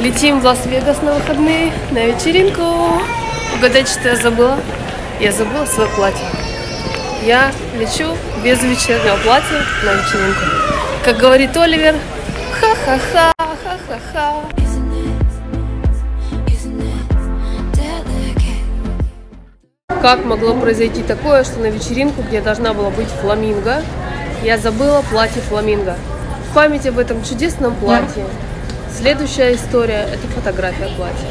Летим в Лас-Вегас на выходные, на вечеринку. Угадайте, что я забыла? Я забыла свое платье. Я лечу без вечернего платья на вечеринку. Как говорит Оливер, ха-ха-ха, ха-ха-ха. Как могло произойти такое, что на вечеринку, где должна была быть фламинго, я забыла платье фламинго. В память об этом чудесном платье. Следующая история – это фотография платья.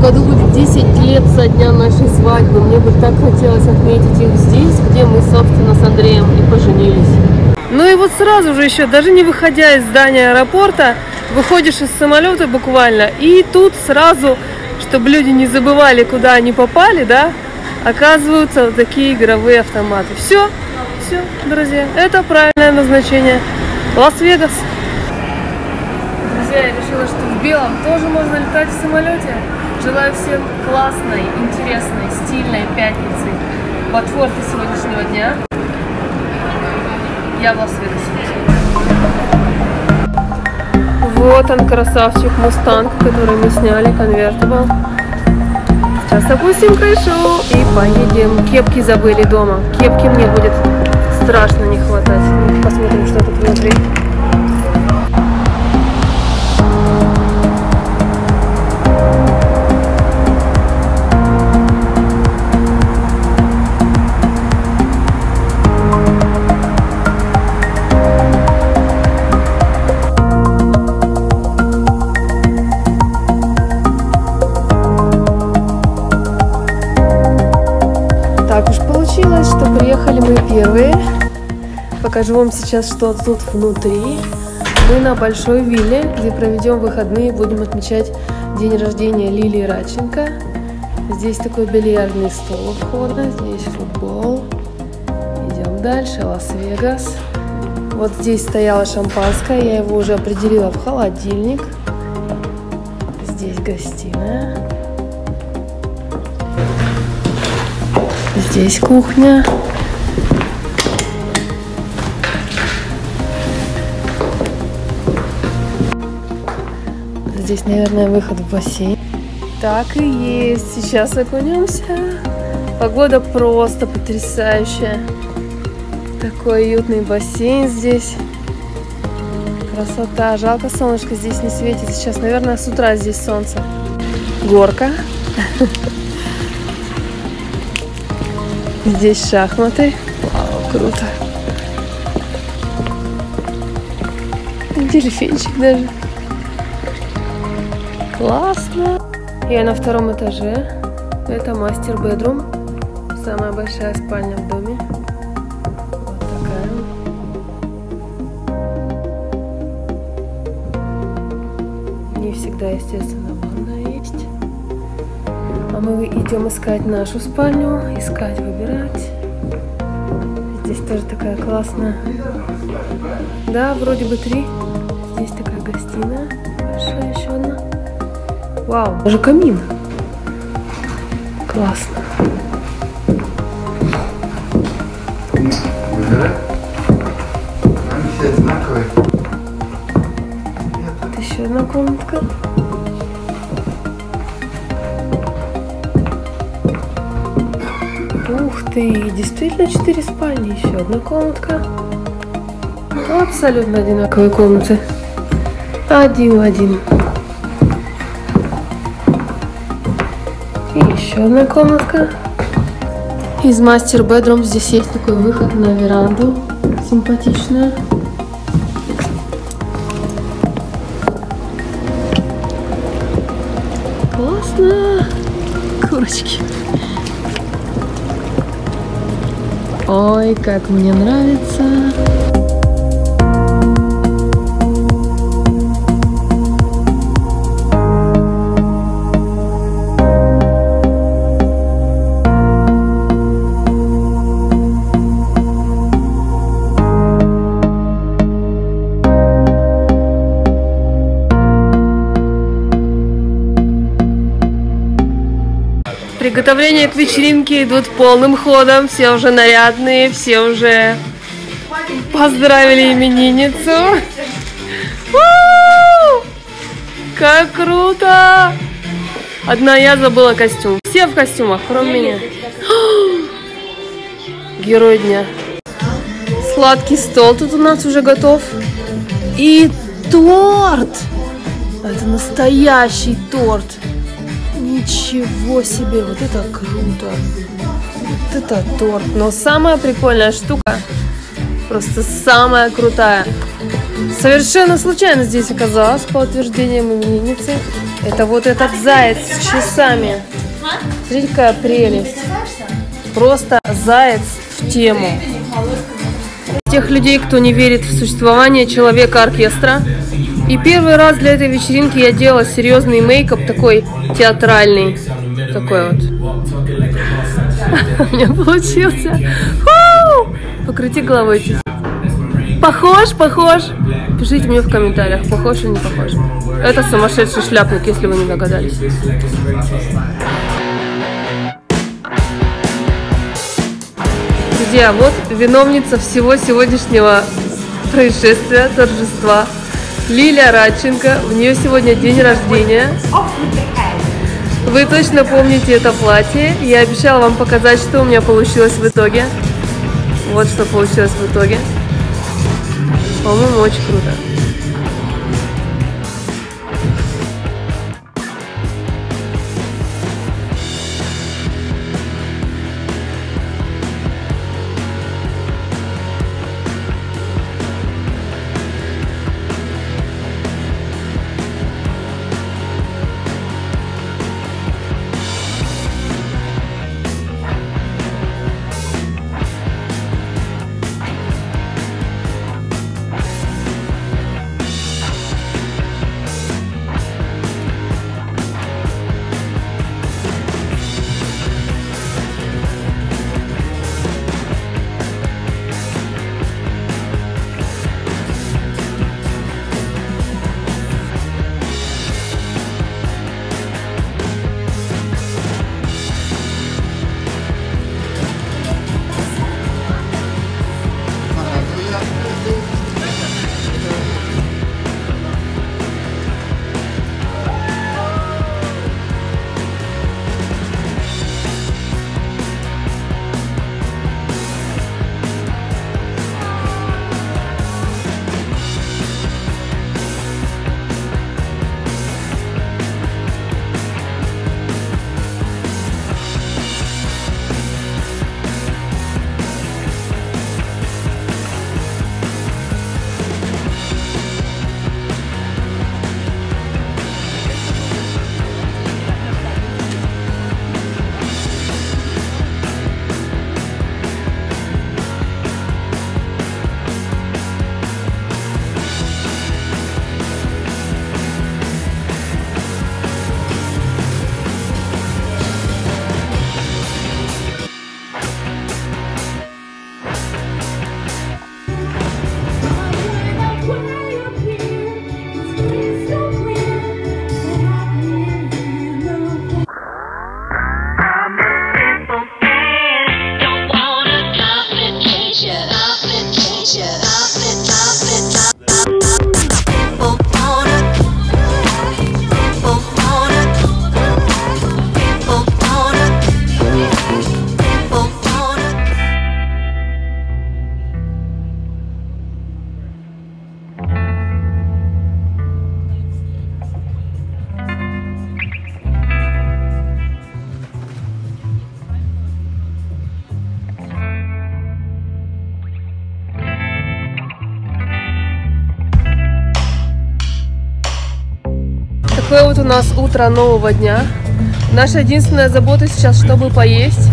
Году будет 10 лет со дня нашей свадьбы. Мне бы так хотелось отметить их здесь, где мы, собственно, с Андреем и поженились. Ну и вот сразу же еще, даже не выходя из здания аэропорта, выходишь из самолета буквально, и тут сразу, чтобы люди не забывали, куда они попали, да, оказываются такие игровые автоматы. Все, все, друзья, это правильное назначение. Лас-Вегас. Друзья, я решила, что в белом тоже можно летать в самолете. Желаю всем классной, интересной, стильной пятницы отворке сегодняшнего дня. Я в Лас-Вегасе. Вот он, красавчик Мустанг, который мы сняли, convertible. Сейчас опустим крышу и поедем. Кепки забыли дома. Кепки мне будет страшно не хватать. Посмотрим, что тут внутри. Приехали мы первые. Покажу вам сейчас, что тут внутри. Мы на большой вилле, где проведем выходные, будем отмечать день рождения Лилии Радченко. Здесь такой бильярдный стол у входа, здесь футбол. Идем дальше, Лас-Вегас. Вот здесь стояло шампанское, я его уже определила в холодильник. Здесь гостиная. Здесь кухня. Здесь, наверное, выход в бассейн. Так и есть. Сейчас окунемся. Погода просто потрясающая. Такой уютный бассейн здесь. Красота. Жалко, солнышко здесь не светит. Сейчас, наверное, с утра здесь солнце. Горка. Здесь шахматы. Вау, круто. Дельфинчик даже. Классно. Я на втором этаже. Это мастер бедрум. Самая большая спальня в доме. Вот такая. Не всегда, естественно, ванная есть. А мы идем искать нашу спальню, искать, выбирать. Здесь тоже такая классная. Да, вроде бы три. Здесь такая гостиная. Вау, даже камин. Классно. Они все одинаковые. Вот еще одна комнатка. Ух ты, действительно четыре спальни, еще одна комнатка. Абсолютно одинаковые комнаты. Один в один. Еще одна комнатка. Из мастер бедрум здесь есть такой выход на веранду. Симпатичная. Классно! Курочки. Ой, как мне нравится. Приготовления к вечеринке идут полным ходом. Все уже нарядные, все уже поздравили именинницу. Как круто! Одна я забыла костюм. Все в костюмах, кроме меня. Герой дня. Сладкий стол тут у нас уже готов. И торт! Это настоящий торт. Ничего себе, вот это круто. Вот это торт. Но самая прикольная штука, просто самая крутая. Совершенно случайно здесь оказалась, по утверждениям именинницы. Это вот этот заяц с часами. Смотрите, какая прелесть. Просто заяц в тему. Тех людей, кто не верит в существование человека-оркестра. И первый раз для этой вечеринки я делала серьезный мейкап, такой театральный. Такой вот. У меня получился. Покрути головой чуть. Похож, похож. Пишите мне в комментариях, похож или не похож. Это сумасшедший шляпник, если вы не догадались. Друзья, вот виновница всего сегодняшнего происшествия, торжества. Лилия Радченко. У нее сегодня день рождения. Вы точно помните это платье. Я обещала вам показать, что у меня получилось в итоге. Вот что получилось в итоге. По-моему, очень круто. Утро нового дня. Наша единственная забота сейчас, чтобы поесть.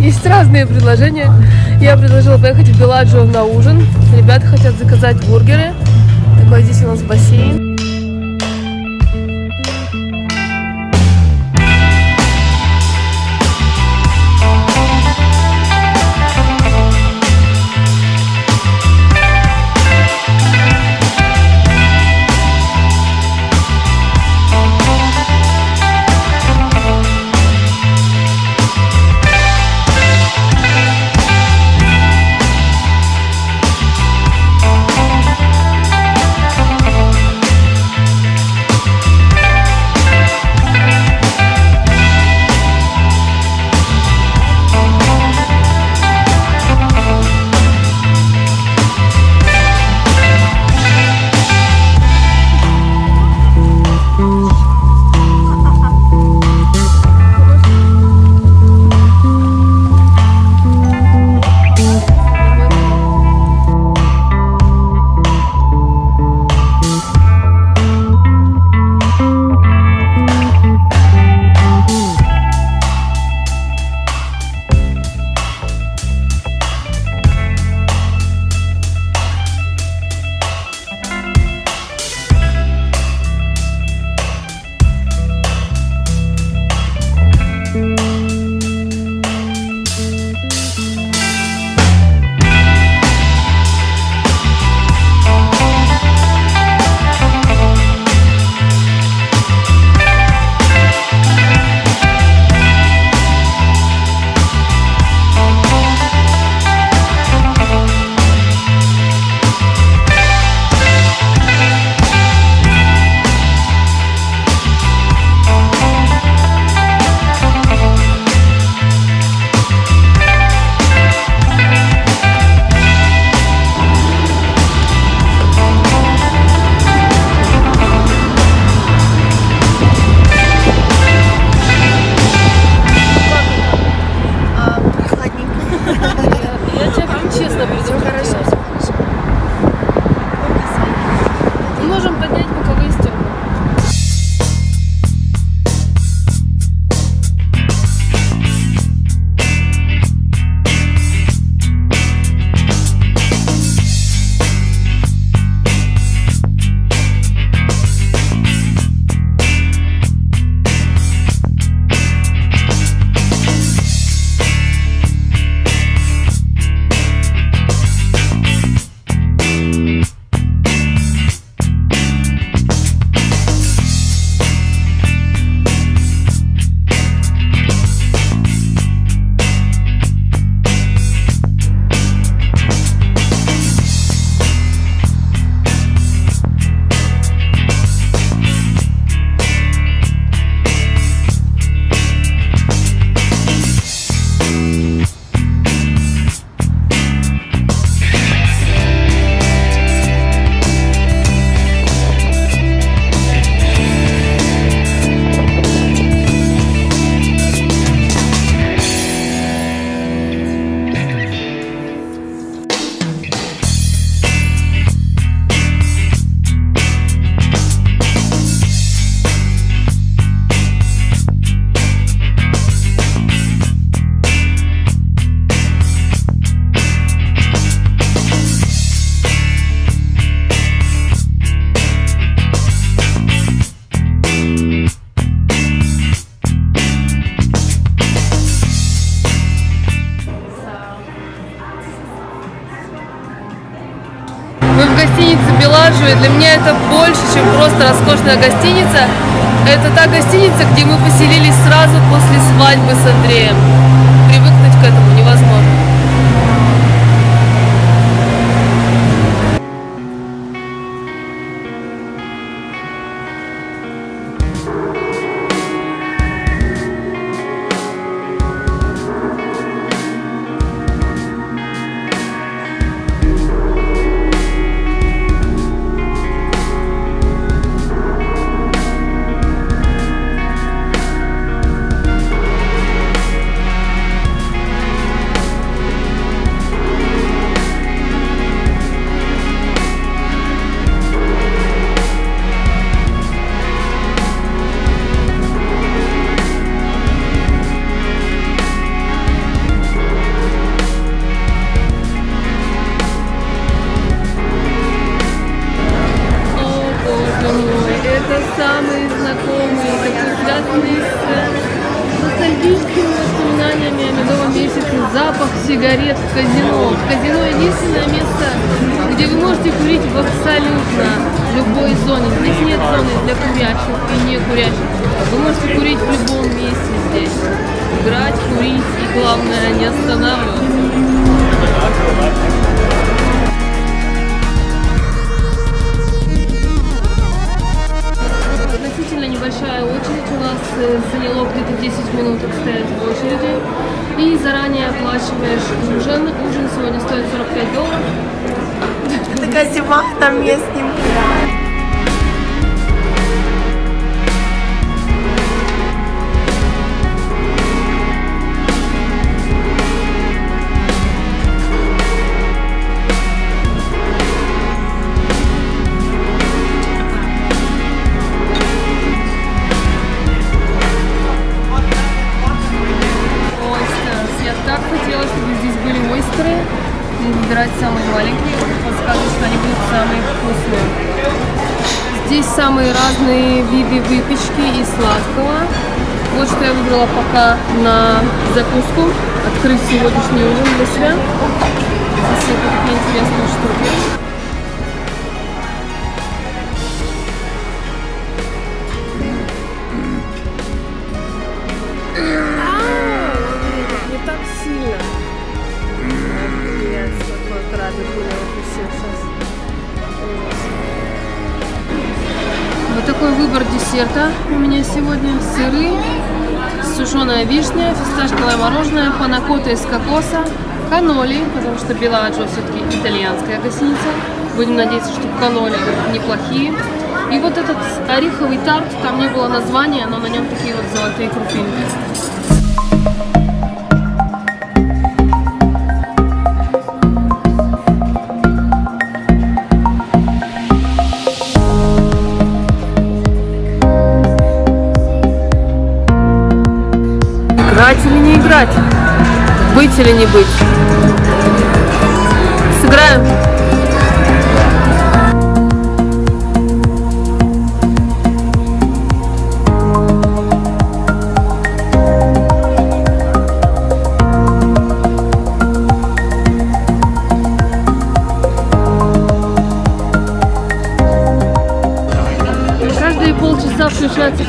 Есть разные предложения. Я предложила поехать в Беладжио на ужин. Ребята хотят заказать бургеры. Такой здесь у нас бассейн. Большое. Для меня это больше, чем просто роскошная гостиница. Это та гостиница, где мы поселились сразу после свадьбы с Андреем. И не курящих. Вы можете курить в любом месте здесь. Играть, курить и главное не останавливаться. Относительно небольшая очередь у нас э, заняло где-то 10 минут стоять в очереди. И заранее оплачиваешь ужин. Ужин сегодня стоит 45 долларов. Такая зима, там я с ним. Разные виды выпечки и сладкого. Вот что я выбрала пока на закуску. Открыть сегодняшний ужин для себя. Здесь всякие такие интересные штуки. Такой выбор десерта у меня сегодня. Сыры, сушеная вишня, фисташковое мороженое, панакота из кокоса, каноли, потому что Беладжо все-таки итальянская гостиница. Будем надеяться, что каноли неплохие. И вот этот ореховый тарт, там не было названия, но на нем такие вот золотые крупинки. Играть или не играть? Быть или не быть? Сыграем?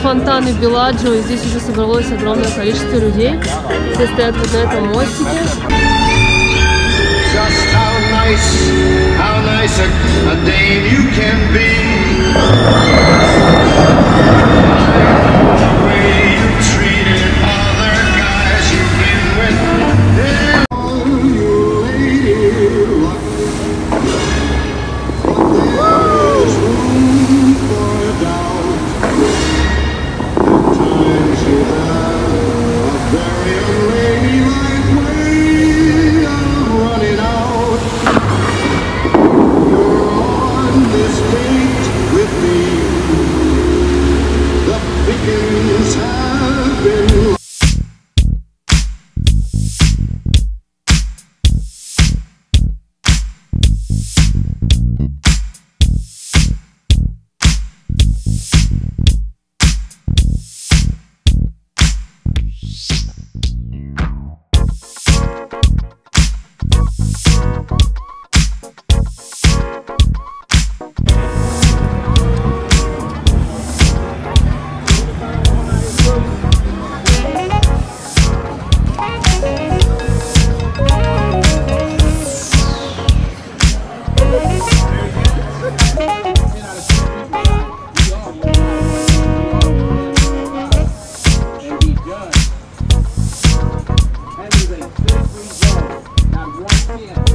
Фонтаны Беладжо, и здесь уже собралось огромное количество людей. Все стоят вот на этом мостике. How nice, how nice a, a Yeah.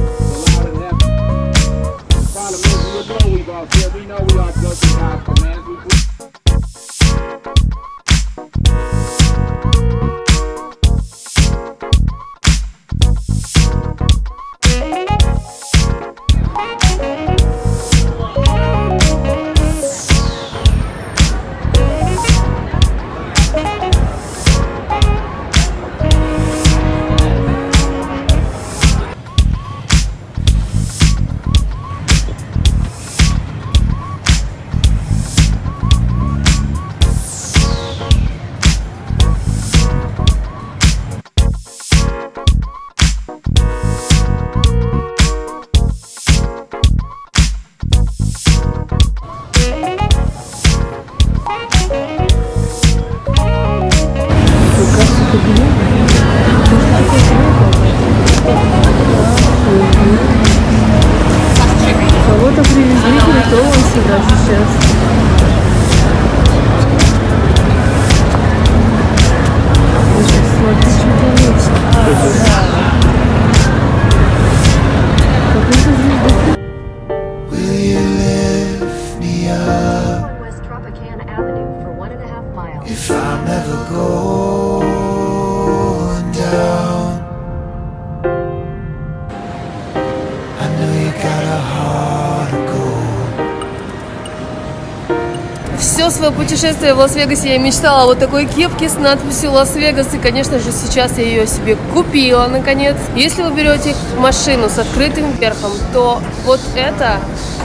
Все свое путешествие в Лас-Вегасе я мечтала о вот такой кепке с надписью Лас-Вегас. И, конечно же, сейчас я ее себе купила, наконец. Если вы берете машину с открытым верхом, то вот это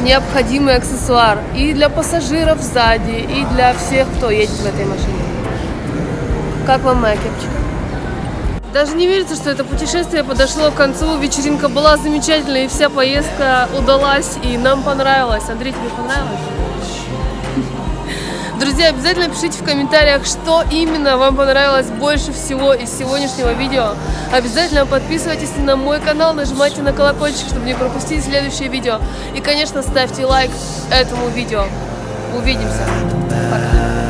необходимый аксессуар и для пассажиров сзади, и для всех, кто едет в этой машине. Как вам моя кепочка? Даже не верится, что это путешествие подошло к концу. Вечеринка была замечательная, и вся поездка удалась, и нам понравилось. Андрей, тебе понравилось? Друзья, обязательно пишите в комментариях, что именно вам понравилось больше всего из сегодняшнего видео. Обязательно подписывайтесь на мой канал, нажимайте на колокольчик, чтобы не пропустить следующее видео. И, конечно, ставьте лайк этому видео. Увидимся. Пока.